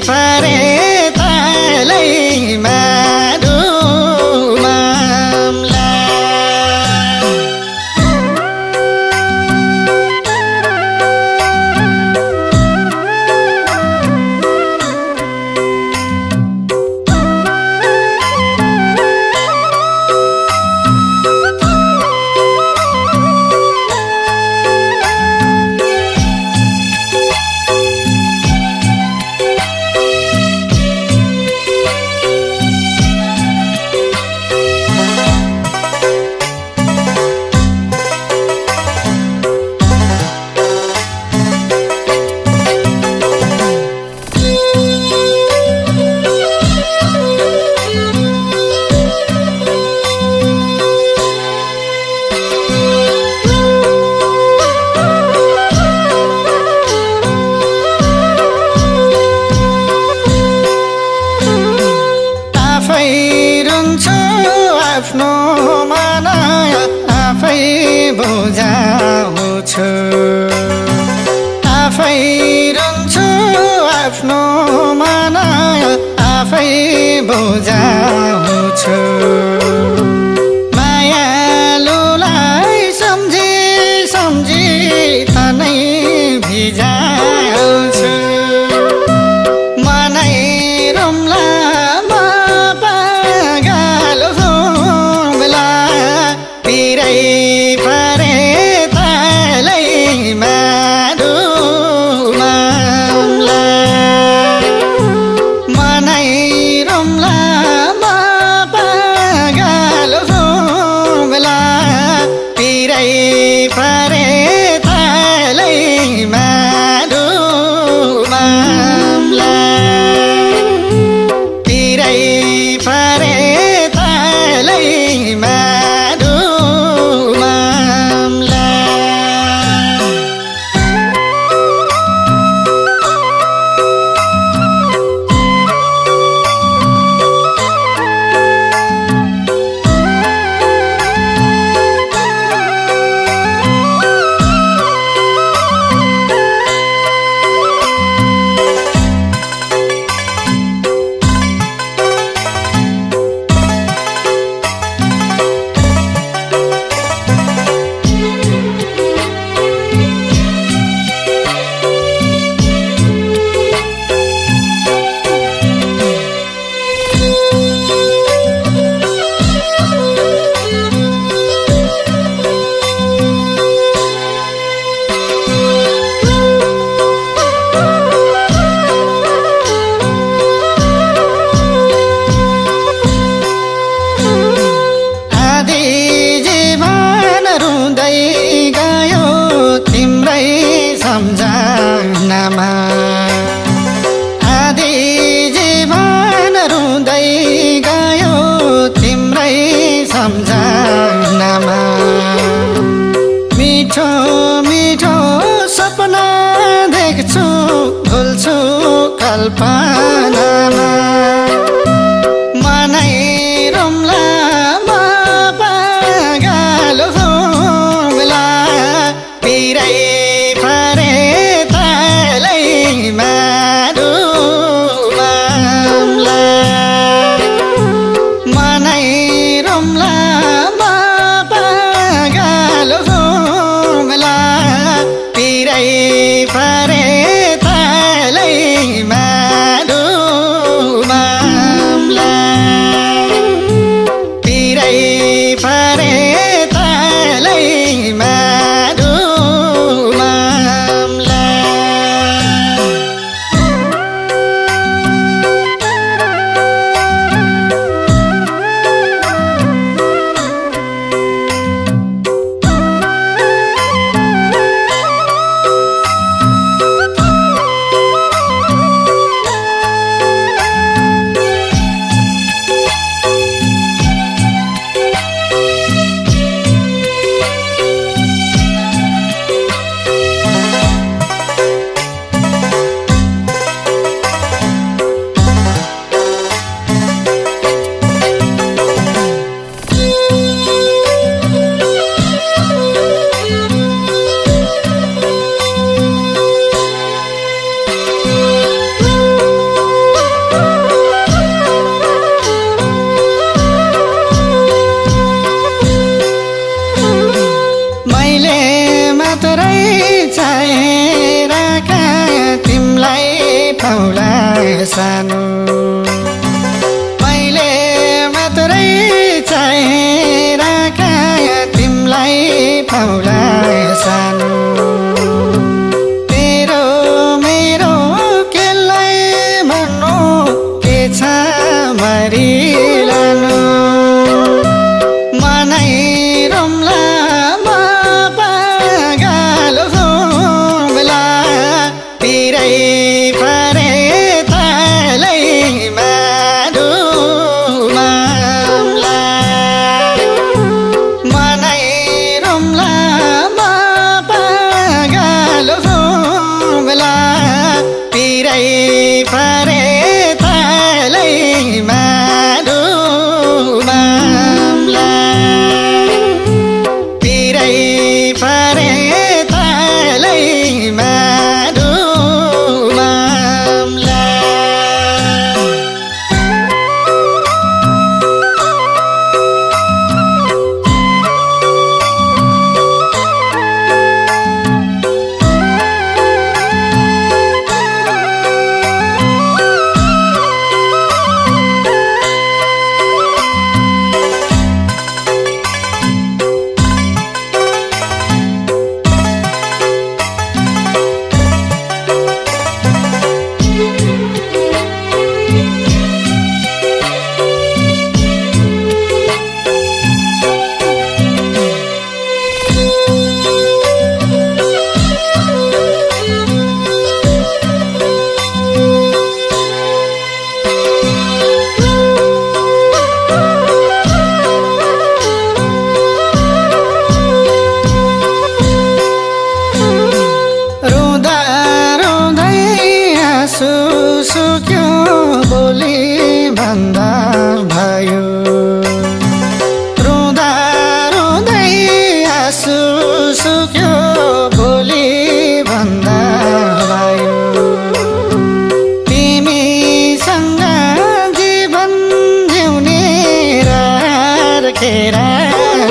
fine. छड़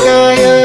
yeah, yeah.